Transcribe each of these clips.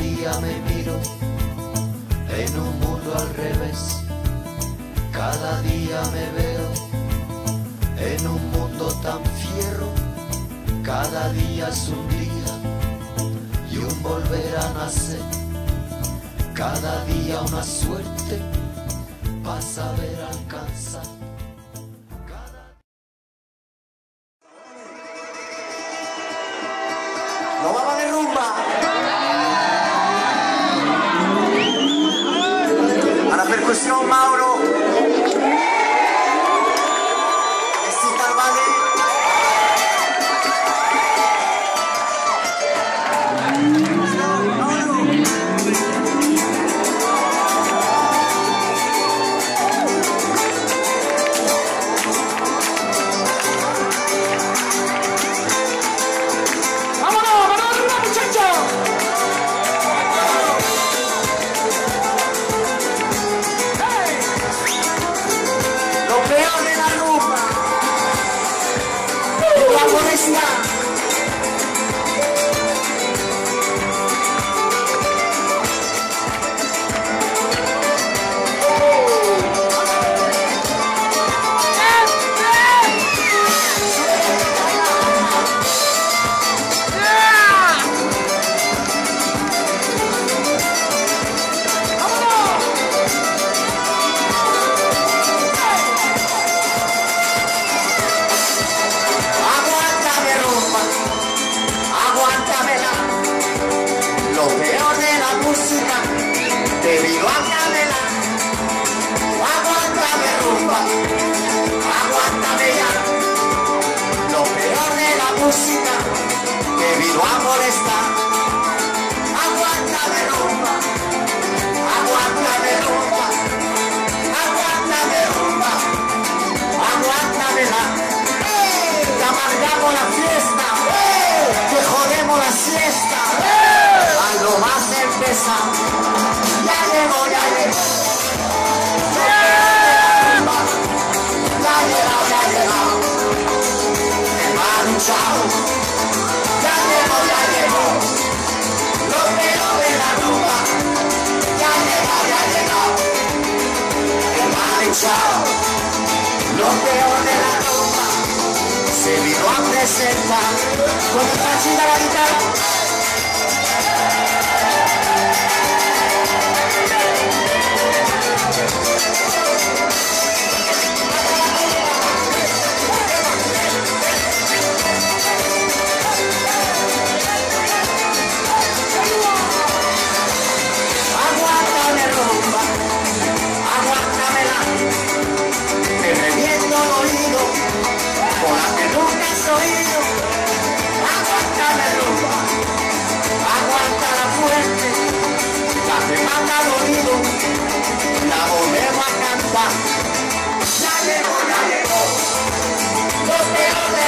día me miro en un mundo al revés. Cada día me veo en un mundo tan fiero. Cada día es un día y un volver a nacer. Cada día una suerte para saber alcanzar. Llegó, ya llegó. Ya ha llegado, ya ha llegado. Hermano, chao. Ya llegó, ya llegó. Lo peor de la ha llegado, ya ha llegado. Hermano, chao. Lo peor de la rumba se vino a presentar el machín de la guitarra.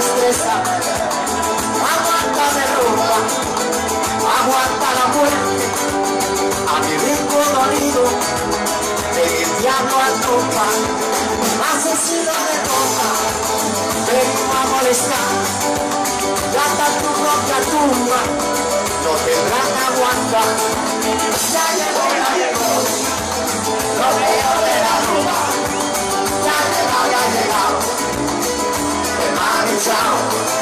la vino a estresar. Aguántame rumba, aguanta la muerte, a mi rico dolido, del diablo al tumba, asesino de copa, vengo a molestar, gasta tu propia tumba, no tendrás que aguantar. Ya llegó, ya llegó, lo peor de la rumba, ya llegado, ya llegado hermano,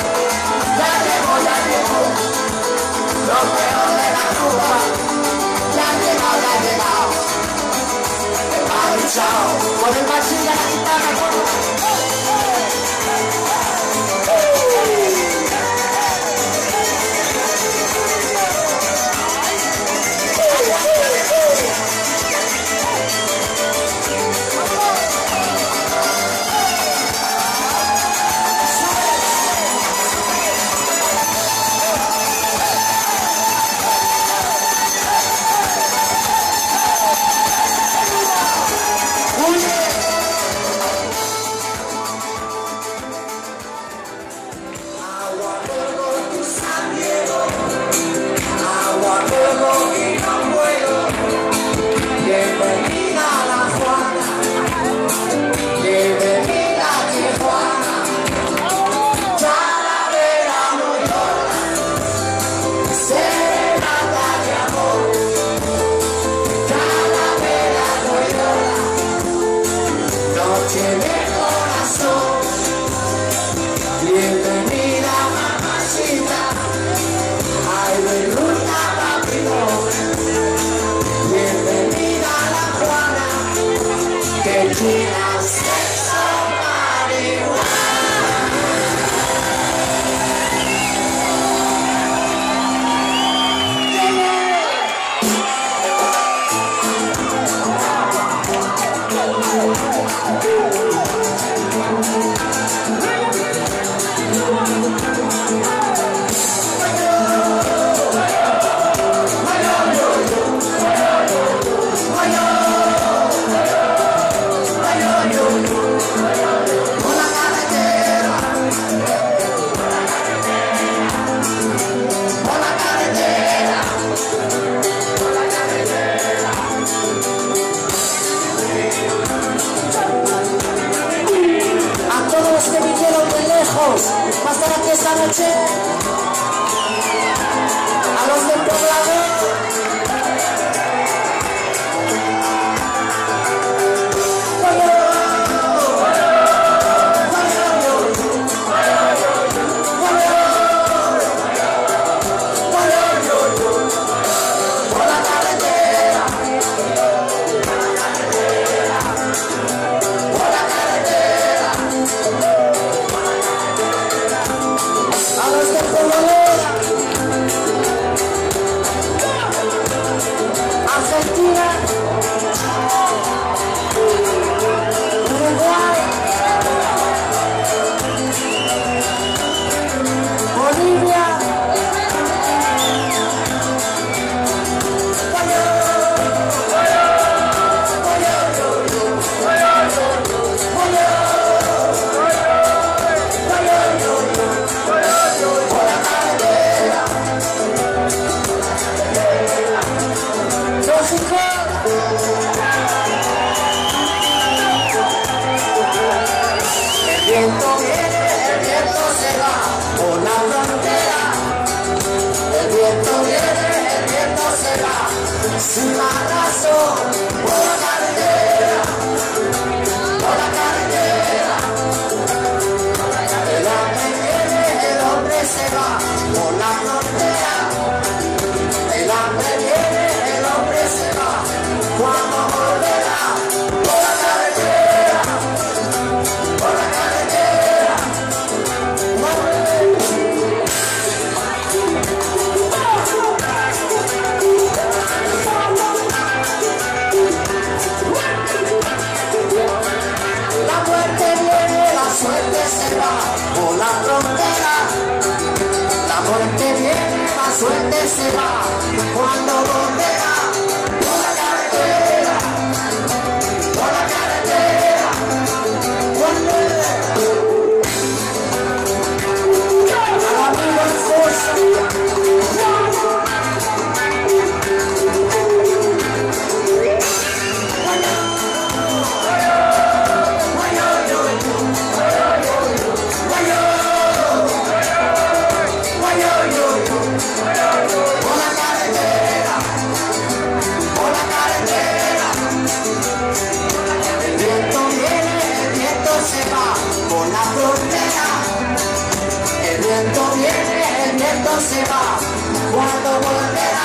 la frontera. El viento viene, el viento se va, cuando volverá.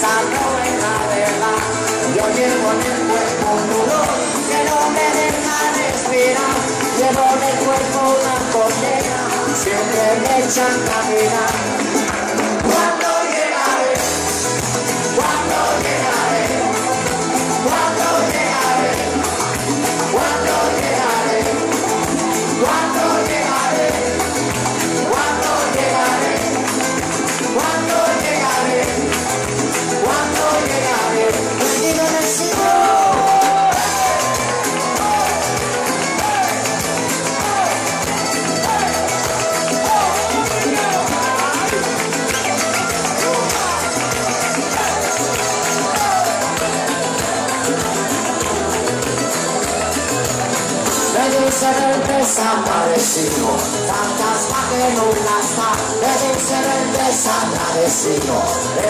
salgo en la verdad. Yo llevo en el cuerpo un dolor que no me deja respirar. Llevo en el cuerpo una condena, siempre me echan a. desaparecido, fantasma que nunca está. Me dicen el desagradecido,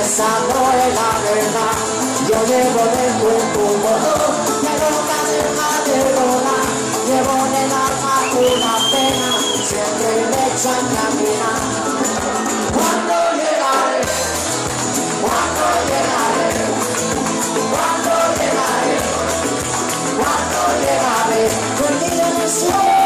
esa no es la verdad. Yo llevo un dolor que nunca deja de volar. Llevo en el alma una pena, siempre me echan caminar. Cuando llegaré, cuando llegaré, cuando llegaré. Cuando llegaré, contigo en el cielo.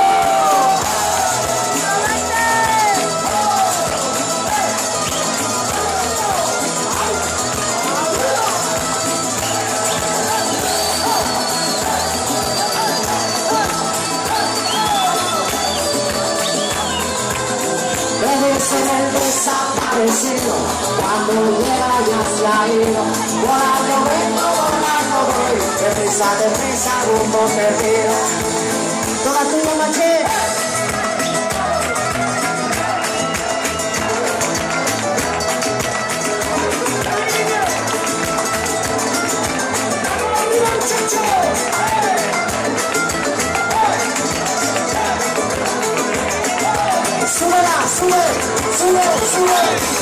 Dicen el desaparecido, cuando llega ya se ha ido. Volando vengo, volando voy, deprisa, deprisa, rumbo perdido. Toda tuya, maché. Sua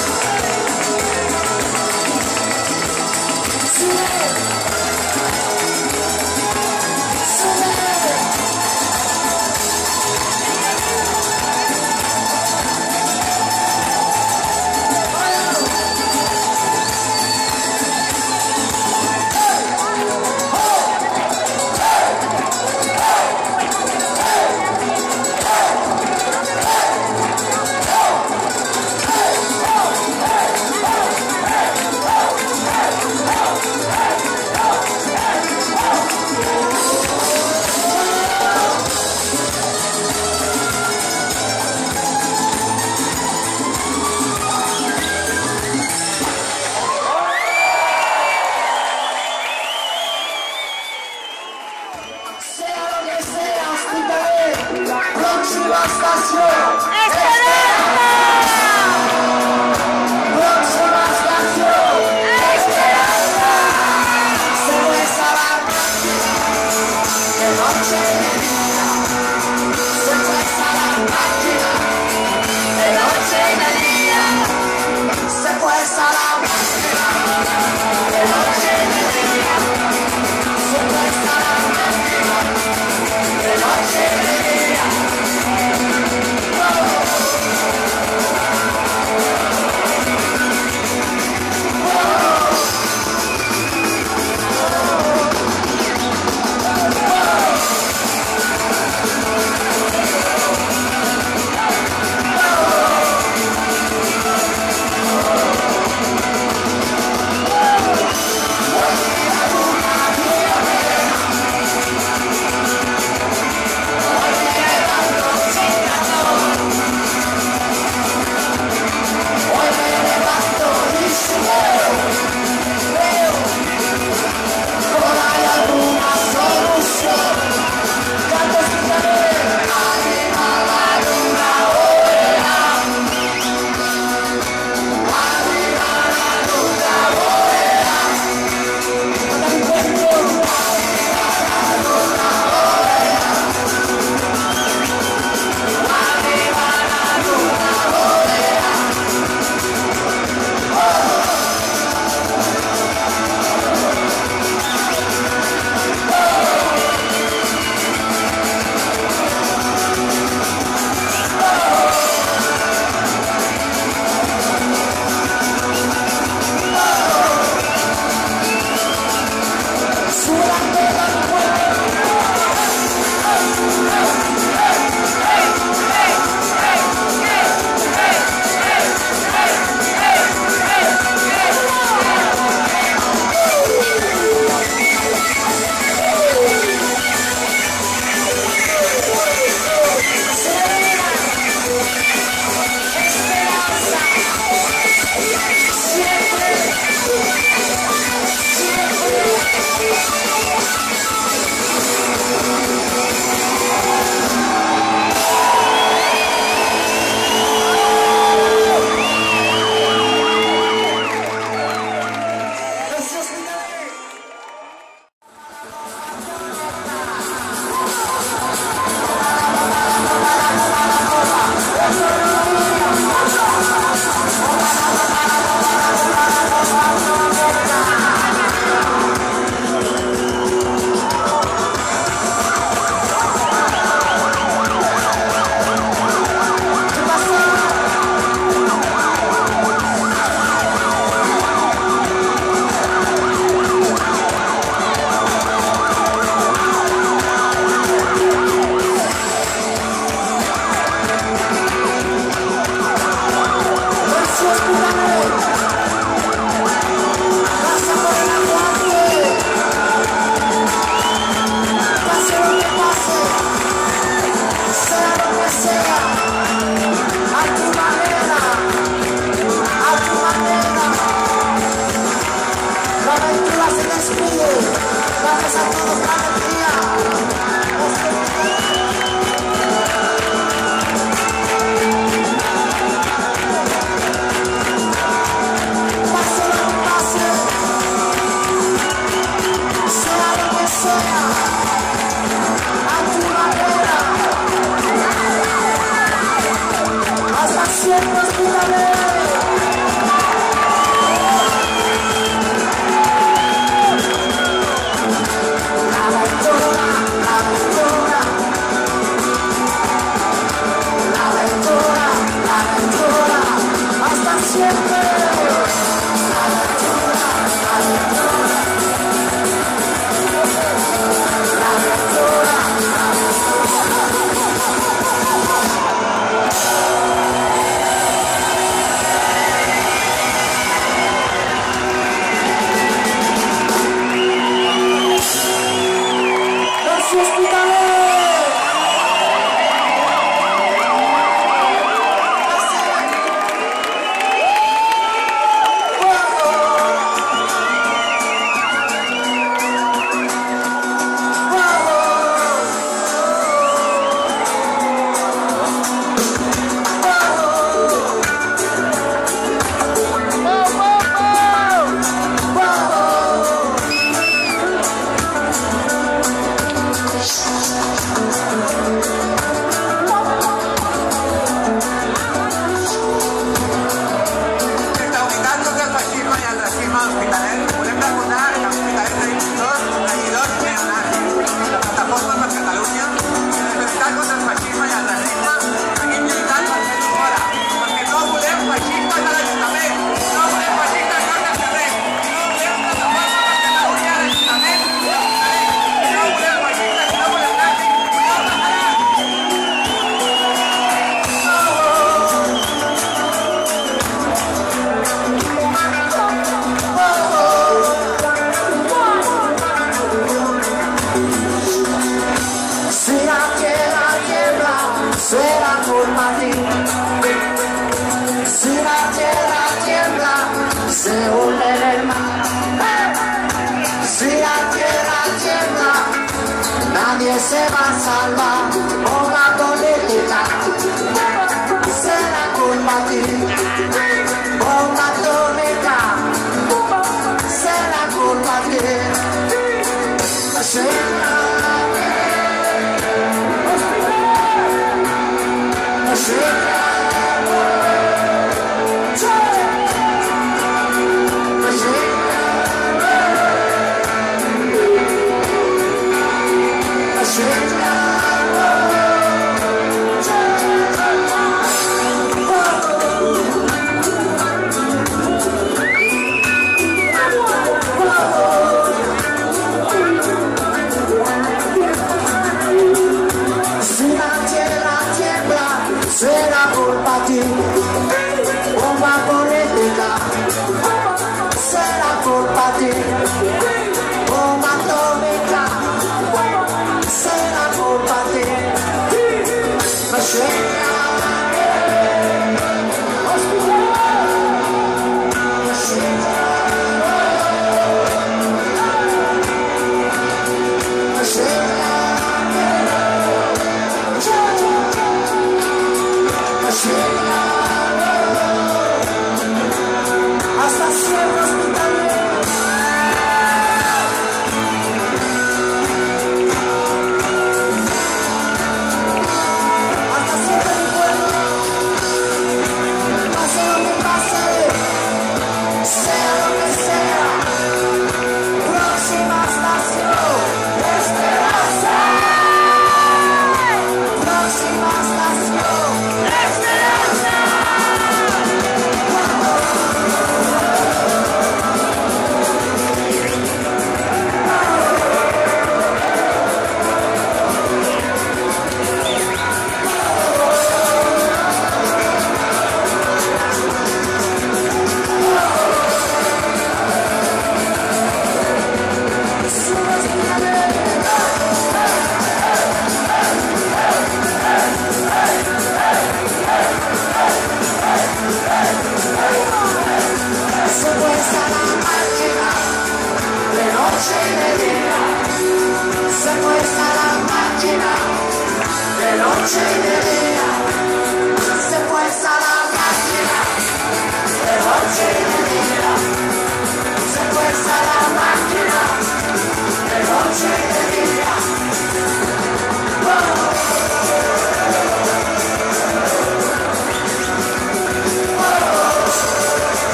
Se